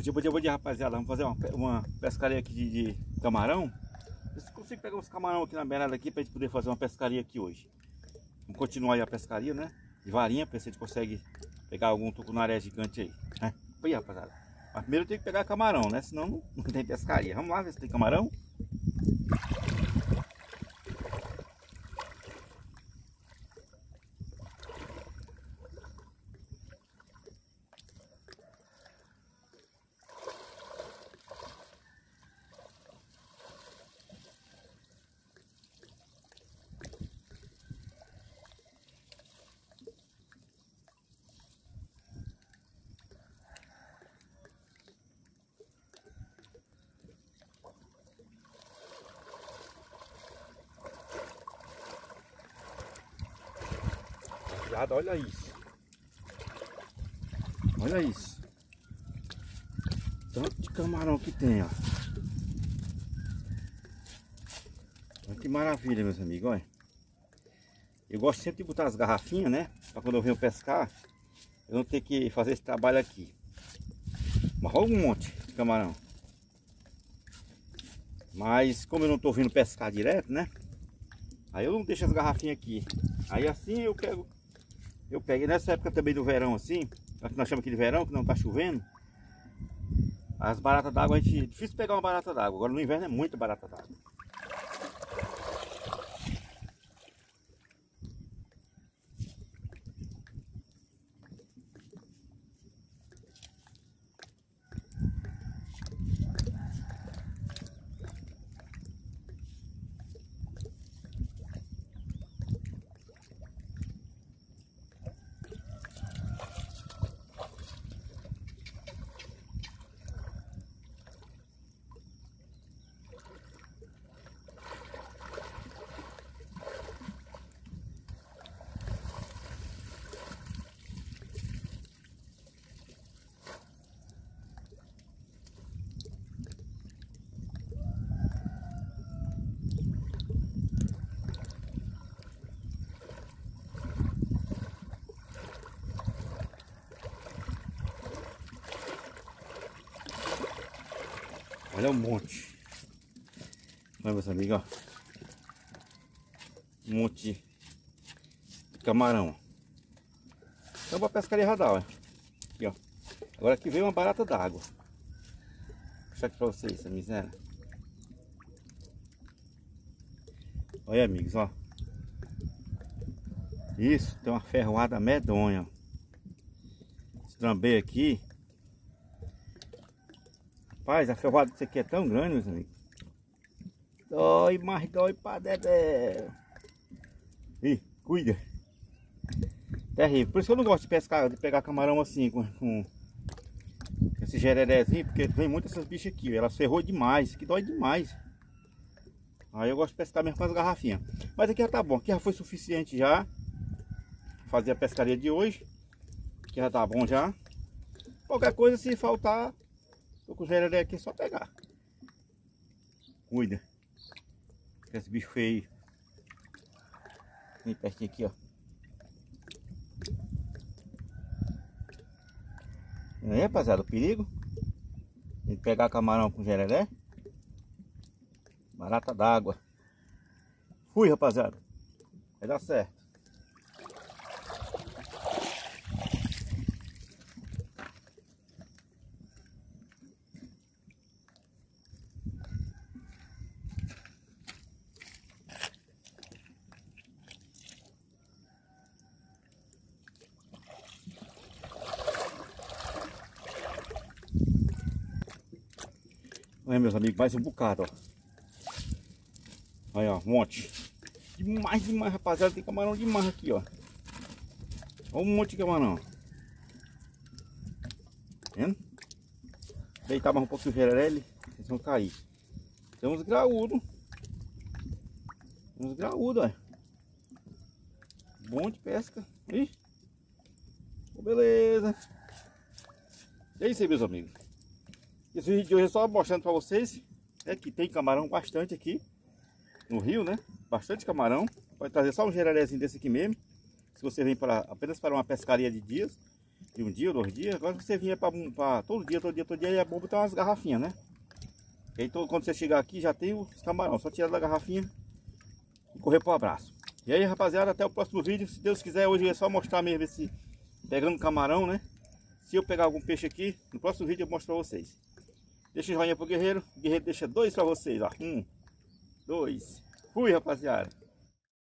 Bom dia, bom dia, bom dia, rapaziada. Vamos fazer uma, uma pescaria aqui de, de camarão. Eu consigo pegar uns camarão aqui na beirada aqui pra gente poder fazer uma pescaria aqui hoje. Vamos continuar aí a pescaria, né? De varinha, pra ver se a gente consegue pegar algum tucunaré gigante aí. Né? Aí, rapaziada. Mas primeiro tem que pegar camarão, né? Senão não, não tem pescaria. Vamos lá ver se tem camarão. Olha isso. Olha isso. Tanto de camarão que tem, ó. Olha que maravilha, meus amigos, olha. Eu gosto sempre de botar as garrafinhas, né? Pra quando eu venho pescar, eu não ter que fazer esse trabalho aqui. Mas olha um monte de camarão. Mas como eu não estou vindo pescar direto, né? Aí eu não deixo as garrafinhas aqui. Aí assim eu pego. Eu peguei nessa época também do verão assim. Que nós chamamos aqui de verão, que não está chovendo. As baratas d'água, a gente. Difícil pegar uma barata d'água. Agora no inverno é muito barata d'água. Olha um monte. Olha meus amigos, ó. Um monte de camarão. Então pra pescaria radar, ó. Aqui, ó. Agora aqui veio uma barata d'água. Vou puxar aqui pra vocês essa miséria. Olha amigos, ó. Isso, tem uma ferroada medonha. Estrambei aqui. Rapaz, a ferroada disso aqui é tão grande, meus amigos. Dói, mas dói pra dedé. Ih, cuida. Terrível. Por isso que eu não gosto de pescar, de pegar camarão assim, com, com esse jererezinho, porque vem muitas essas bichas aqui. Elas ferrou demais, que dói demais. Aí eu gosto de pescar mesmo com as garrafinhas. Mas aqui já tá bom, aqui já foi suficiente já. Fazer a pescaria de hoje. Aqui já tá bom já. Qualquer coisa, se faltar, Tô com o gereré aqui, é só pegar. Cuida. Esse bicho feio. Vem pertinho aqui, ó. E aí, rapaziada, o perigo. Tem que pegar camarão com gereré. Barata d'água. Fui, rapaziada. Vai dar certo. Olha meus amigos, mais um bocado, ó. Olha, ó, um monte. Demais, demais, rapaziada. Tem camarão demais aqui, ó. Olha um monte de camarão. Tá vendo? Deitar mais um pouquinho o gererele, eles vão cair. Tem uns graúdos. Uns graúdos, ó. Bom de pesca. Ih. Oh, beleza. É isso aí, meus amigos. Esse vídeo de hoje é só mostrando para vocês é que tem camarão bastante aqui no rio, né? Bastante camarão. Pode trazer só um gerarezinho desse aqui mesmo. Se você vem para, apenas para uma pescaria de dias. de um dia dois dias. Agora você vinha para todo dia, todo dia, todo dia, é bom botar umas garrafinhas, né? E aí quando você chegar aqui já tem os camarão, só tirar da garrafinha e correr pro abraço. E aí rapaziada, até o próximo vídeo. Se Deus quiser, hoje é só mostrar mesmo esse pegando camarão, né? Se eu pegar algum peixe aqui, no próximo vídeo eu mostro pra vocês. Deixa o joinha pro guerreiro. O guerreiro deixa dois pra vocês, ó. Um, dois. Fui, rapaziada.